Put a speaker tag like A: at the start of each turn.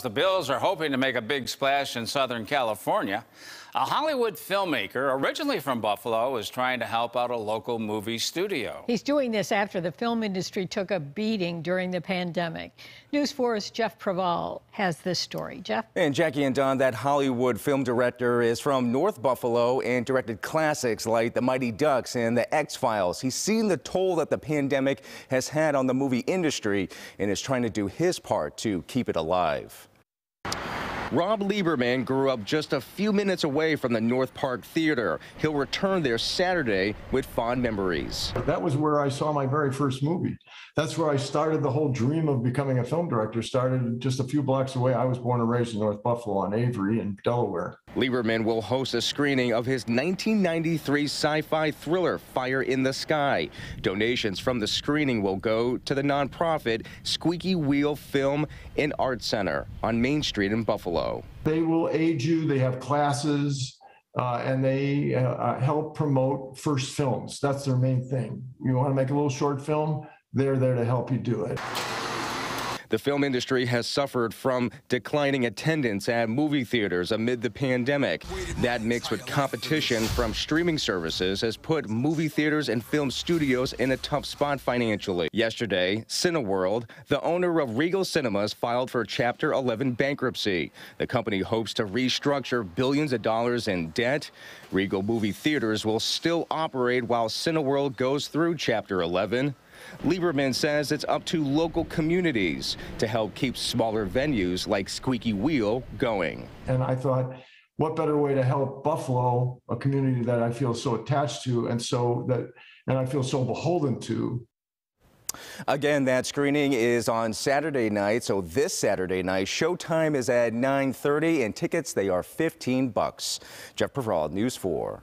A: The Bills are hoping to make a big splash in Southern California. A Hollywood filmmaker, originally from Buffalo, is trying to help out a local movie studio.
B: He's doing this after the film industry took a beating during the pandemic. News 4's Jeff Preval has this story. Jeff?
C: And Jackie and Don, that Hollywood film director is from North Buffalo and directed classics like The Mighty Ducks and The X-Files. He's seen the toll that the pandemic has had on the movie industry and is trying to do his part to keep it alive. Rob Lieberman grew up just a few minutes away from the North Park Theater. He'll return there Saturday with fond memories.
D: That was where I saw my very first movie. That's where I started the whole dream of becoming a film director. Started just a few blocks away. I was born and raised in North Buffalo on Avery in Delaware.
C: Lieberman will host a screening of his 1993 sci-fi thriller Fire in the Sky. Donations from the screening will go to the nonprofit Squeaky Wheel Film and Art Center on Main Street in Buffalo.
D: They will aid you. They have classes. Uh, and they uh, uh help promote first films. That's their main thing. You want to make a little short film, they're there to help you do it.
C: The film industry has suffered from declining attendance at movie theaters amid the pandemic. That mixed with competition from streaming services has put movie theaters and film studios in a tough spot financially. Yesterday, Cineworld, the owner of Regal Cinemas, filed for Chapter 11 bankruptcy. The company hopes to restructure billions of dollars in debt. Regal movie theaters will still operate while Cineworld goes through Chapter 11. Lieberman says it's up to local communities to help keep smaller venues like Squeaky Wheel going.
D: And I thought, what better way to help Buffalo, a community that I feel so attached to and so that and I feel so beholden to,
C: Again, that screening is on Saturday night. So this Saturday night, showtime is at 9:30 and tickets they are 15 bucks. Jeff Preval, News 4.